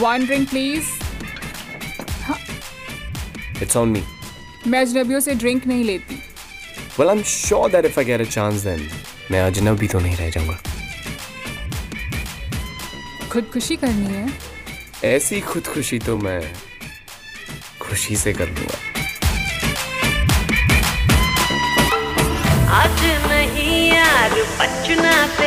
One drink please It's on me. मैं अजनबियों से ड्रिंक नहीं लेती। Well, I'm sure that if I get a chance, then मैं अजनबी तो नहीं रह जाऊँगा। खुदकुशी करनी है। ऐसी खुदकुशी तो मैं खुशी से कर लूँगा। आज नहीं यार बचना तेरा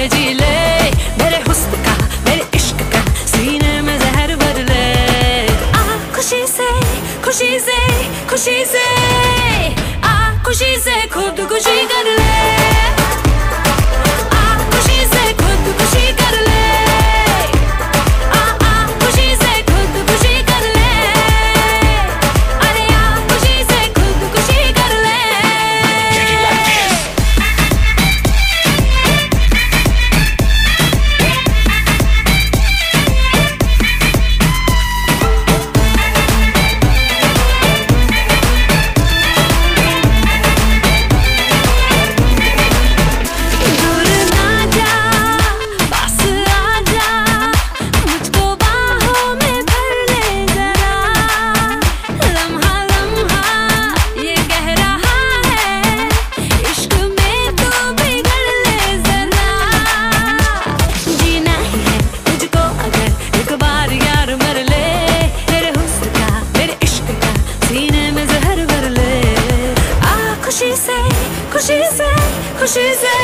मेरे जी ले मेरे हुस्न का, मेरे इश्क का सीने में जहर भर ले आ, खुशी से खुशी से खुशी से, आ, खुशी से खुद खुशी कर ले। खुशी से खुशी से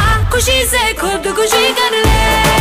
आ खुशी से खुद खुशी कर ले